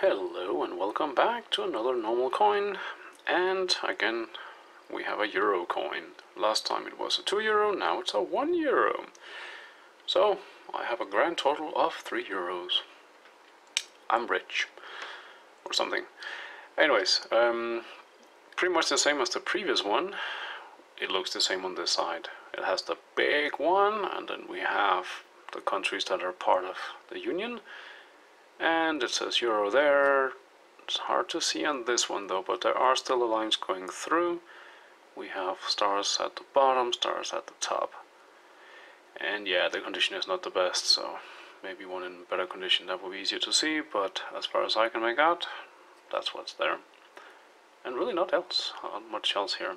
Hello and welcome back to another normal coin and again we have a euro coin. Last time it was a 2 euro, now it's a 1 euro. So I have a grand total of 3 euros. I'm rich or something. Anyways, um, pretty much the same as the previous one. It looks the same on this side. It has the big one and then we have the countries that are part of the union and it says euro there. It's hard to see on this one though but there are still the lines going through. We have stars at the bottom stars at the top. And yeah the condition is not the best so maybe one in better condition that would be easier to see but as far as I can make out that's what's there. And really not else not much else here.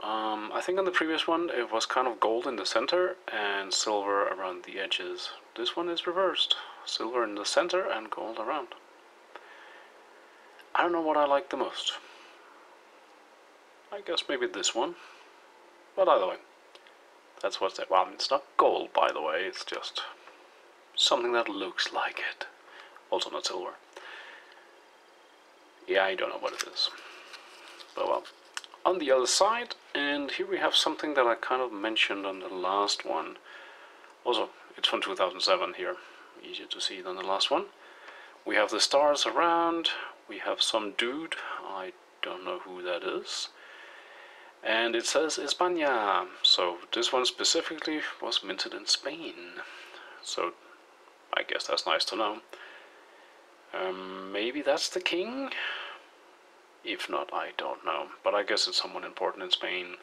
Um, I think on the previous one it was kind of gold in the center and silver around the edges. This one is reversed. Silver in the center and gold around. I don't know what I like the most. I guess maybe this one. But either way, that's what's there. Well, it's not gold, by the way. It's just something that looks like it. Also not silver. Yeah, I don't know what it is. But well on the other side and here we have something that I kind of mentioned on the last one also it's from 2007 here easier to see than the last one. We have the stars around. We have some dude. I don't know who that is. And it says España. So this one specifically was minted in Spain. So I guess that's nice to know. Um, maybe that's the king? If not, I don't know. But I guess it's someone important in Spain.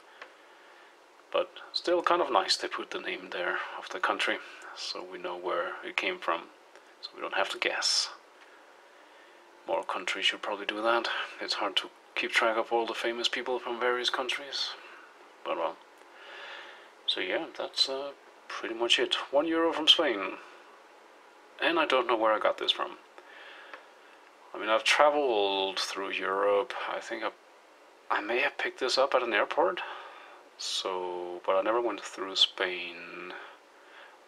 But still kind of nice they put the name there of the country, so we know where it came from, so we don't have to guess. More countries should probably do that. It's hard to keep track of all the famous people from various countries. But well. So yeah, that's uh, pretty much it. One euro from Spain. And I don't know where I got this from. I mean, I've traveled through Europe. I think I, I may have picked this up at an airport. So, but I never went through Spain.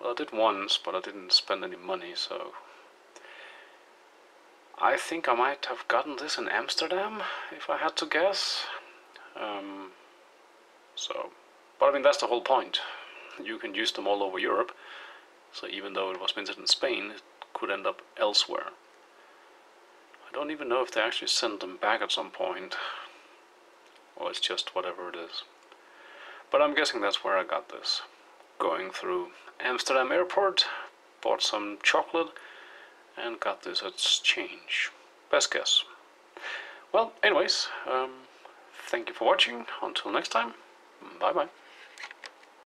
Well, I did once, but I didn't spend any money, so. I think I might have gotten this in Amsterdam, if I had to guess. Um, so, but I mean, that's the whole point. You can use them all over Europe. So even though it was minted in Spain, it could end up elsewhere. I don't even know if they actually sent them back at some point. Or it's just whatever it is. But I'm guessing that's where I got this. Going through Amsterdam airport, bought some chocolate, and got this at change. Best guess. Well, anyways, um, thank you for watching. Until next time, bye bye.